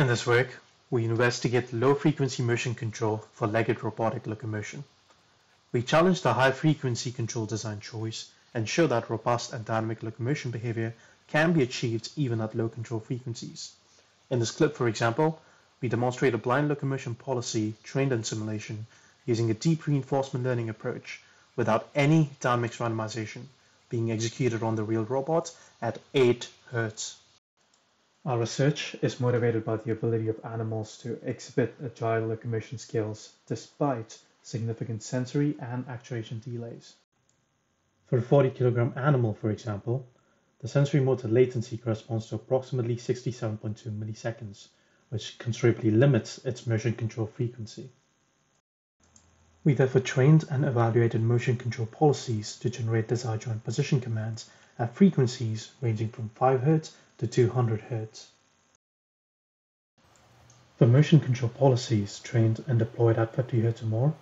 In this work, we investigate low-frequency motion control for legged robotic locomotion. We challenge the high-frequency control design choice and show that robust and dynamic locomotion behavior can be achieved even at low control frequencies. In this clip, for example, we demonstrate a blind locomotion policy trained in simulation using a deep reinforcement learning approach without any dynamics randomization being executed on the real robot at 8 Hz. Our research is motivated by the ability of animals to exhibit agile locomotion skills despite significant sensory and actuation delays. For a 40 kilogram animal, for example, the sensory motor latency corresponds to approximately 67.2 milliseconds, which considerably limits its motion control frequency. We therefore trained and evaluated motion control policies to generate desired joint position commands at frequencies ranging from 5 Hz to 200 Hz. For motion control policies trained and deployed at 50 Hz or more,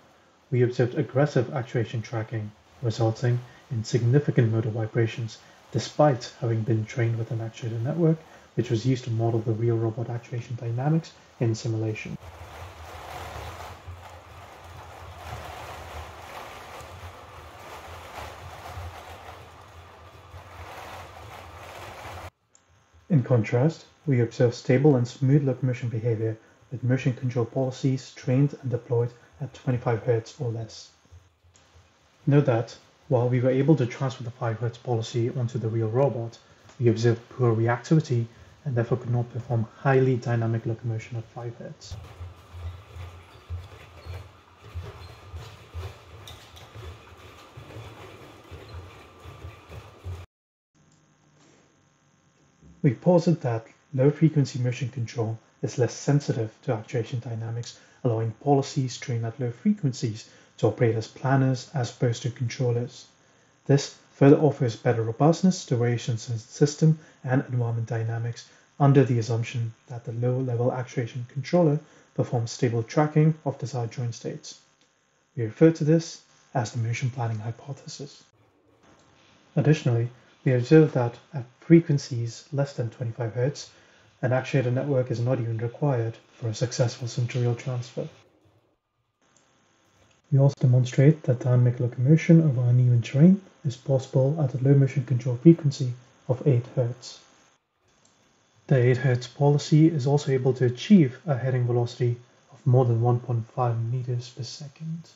we observed aggressive actuation tracking, resulting in significant motor vibrations despite having been trained with an actuator network which was used to model the real robot actuation dynamics in simulation. In contrast, we observe stable and smooth locomotion behavior with motion control policies trained and deployed at 25 Hz or less. Note that, while we were able to transfer the 5 Hz policy onto the real robot, we observed poor reactivity and therefore could not perform highly dynamic locomotion at 5 Hz. We posit that low-frequency motion control is less sensitive to actuation dynamics, allowing policies trained at low frequencies to operate as planners as opposed to controllers. This further offers better robustness to variations in system and environment dynamics under the assumption that the low-level actuation controller performs stable tracking of desired joint states. We refer to this as the motion planning hypothesis. Additionally, we observe that at frequencies less than 25 Hz, an actuator network is not even required for a successful sim-to-real transfer. We also demonstrate that dynamic locomotion over uneven terrain is possible at a low motion control frequency of 8 Hz. The 8 Hz policy is also able to achieve a heading velocity of more than 1.5 meters per second.